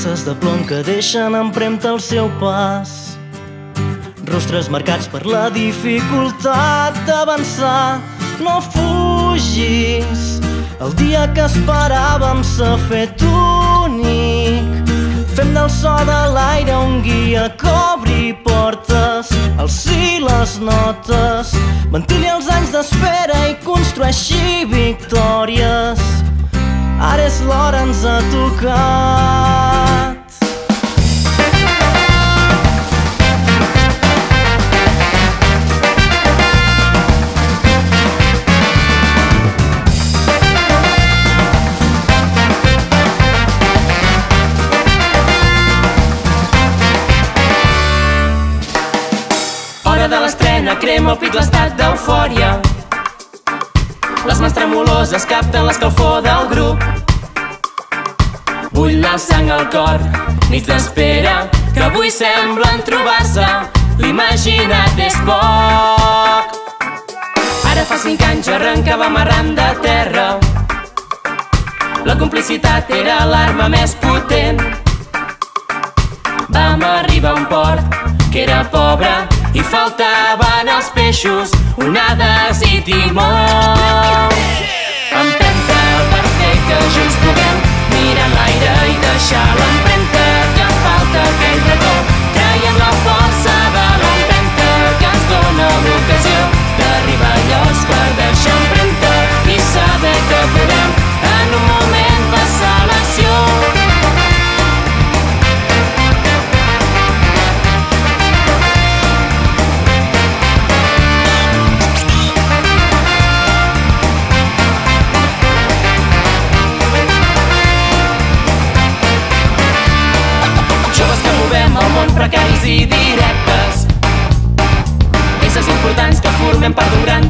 peces de plom que deixen empremta el seu pas. Rostres marcats per la dificultat d'avançar. No fugis, el dia que esperàvem s'ha fet únic. Fem del so de l'aire un guia que obri portes, el sí les notes, ventili els anys d'espera i construeixi victòries. Ara és l'hora, ens ha tocat. L'estrena, crema el pit l'estat d'eufòria. Les mans tremoloses capten l'escalfor del grup. Bull la sang al cor, nits d'espera, que avui semblen trobar-se. L'imaginat és poc. Ara fa cinc anys arrencàvem arran de terra. La complicitat era l'arma més potent. Vam arribar a un port que era pobre i faltaven els peixos, onades i timó. Empenta per fer que junts puguem i directes. Éssers importants que formem part d'un gran